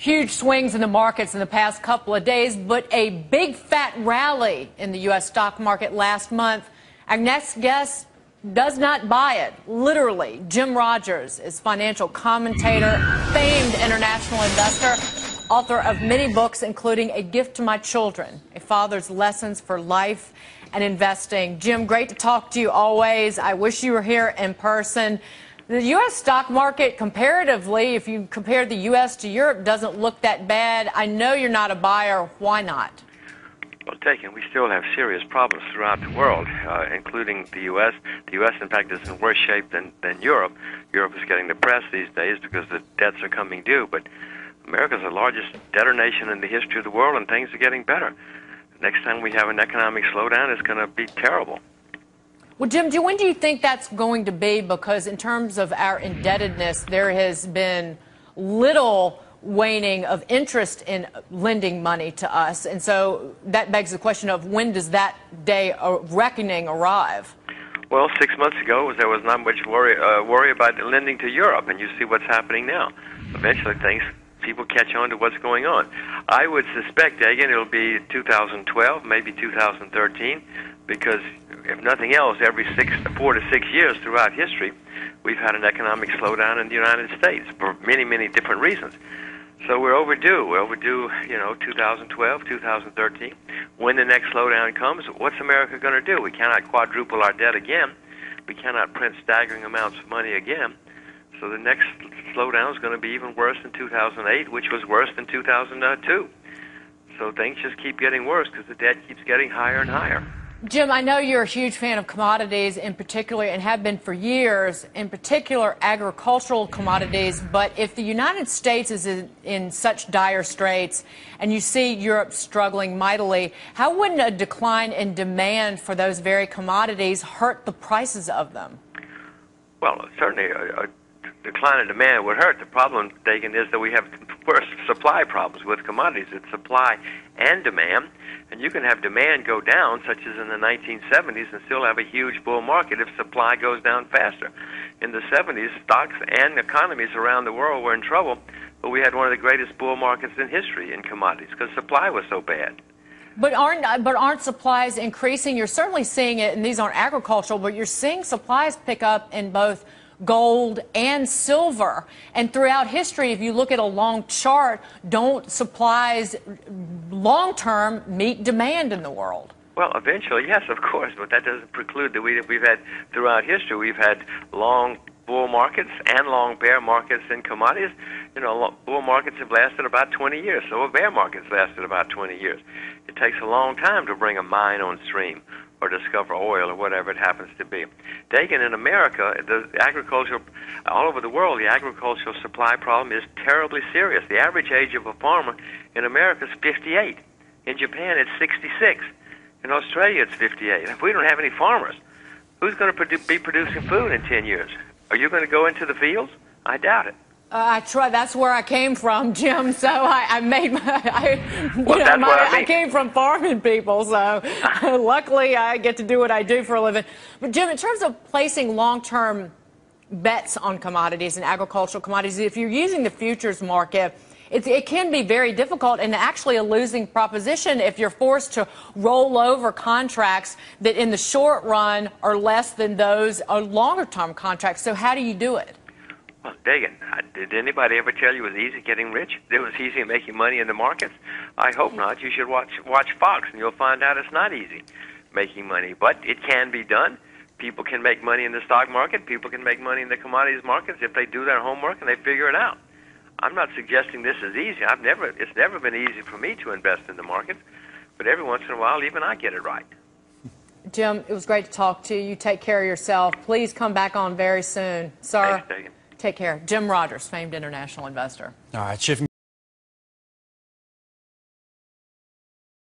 Huge swings in the markets in the past couple of days, but a big fat rally in the U.S. stock market last month. Our next guest does not buy it, literally. Jim Rogers is financial commentator, famed international investor, author of many books, including A Gift to My Children, A Father's Lessons for Life and Investing. Jim, great to talk to you always. I wish you were here in person. The U.S. stock market, comparatively, if you compare the U.S. to Europe, doesn't look that bad. I know you're not a buyer. Why not? Well, Dagen, we still have serious problems throughout the world, uh, including the U.S. The U.S., in fact, is in worse shape than, than Europe. Europe is getting depressed these days because the debts are coming due, but America's the largest debtor nation in the history of the world, and things are getting better. Next time we have an economic slowdown, it's going to be terrible. Well, Jim, when do you think that's going to be? Because in terms of our indebtedness, there has been little waning of interest in lending money to us. And so that begs the question of when does that day of reckoning arrive? Well, six months ago, there was not much worry, uh, worry about lending to Europe, and you see what's happening now. Eventually, things people catch on to what's going on. I would suspect, again, it'll be 2012, maybe 2013, because if nothing else, every six, four to six years throughout history, we've had an economic slowdown in the United States for many, many different reasons. So we're overdue. We're overdue, you know, 2012, 2013. When the next slowdown comes, what's America going to do? We cannot quadruple our debt again. We cannot print staggering amounts of money again. So the next slowdown is going to be even worse than 2008, which was worse than 2002. So things just keep getting worse because the debt keeps getting higher and higher. Jim, I know you're a huge fan of commodities in particular and have been for years, in particular agricultural commodities. But if the United States is in, in, such dire straits and you see Europe struggling mightily, how wouldn't a decline in demand for those very commodities hurt the prices of them? Well, certainly a, a decline in demand would hurt. The problem, Dagen, is that we have worse supply problems with commodities. It's supply and demand. And you can have demand go down, such as in the 1970s, and still have a huge bull market if supply goes down faster. In the 70s, stocks and economies around the world were in trouble, but we had one of the greatest bull markets in history in commodities because supply was so bad. But aren't but aren't supplies increasing? You're certainly seeing it, and these aren't agricultural, but you're seeing supplies pick up in both gold, and silver. And throughout history, if you look at a long chart, don't supplies long term meet demand in the world? Well, eventually, yes, of course, but that doesn't preclude that we, we've had throughout history, we've had long bull markets and long bear markets in commodities. You know, bull markets have lasted about 20 years, so bear markets lasted about 20 years. It takes a long time to bring a mine on stream or discover oil or whatever it happens to be. Dagen, in America, the agricultural, all over the world, the agricultural supply problem is terribly serious. The average age of a farmer in America is 58. In Japan, it's 66. In Australia, it's 58. If we don't have any farmers, who's going to produ- be producing food in 10 years? Are you going to go into the fields? I doubt it. Uh, I try. That's where I came from, Jim. So I, I made my. I, well, know, my, I, mean. I, came from farming people, so luckily I get to do what I do for a living. But Jim, in terms of placing long-term bets on commodities and agricultural commodities, if you're using the futures market. It, it, can be very difficult and actually a losing proposition if you're forced to roll over contracts that in the short run are less than those are longer term contracts. So how do you do it? Well, Dagen, did anybody ever tell you it was easy getting rich? It was easy making money in the markets? I hope not. You should watch watch Fox, and you'll find out it's not easy making money, but it can be done. People can make money in the stock market. People can make money in the commodities markets if they do their homework and they figure it out. I'm not suggesting this is easy. I've never it's never been easy for me to invest in the markets, but every once in a while, even I get it right. Jim, it was great to talk to you. You take care of yourself. Please come back on very soon, sir. Thanks, Take care. Jim Rogers, famed international investor. All right, shifting.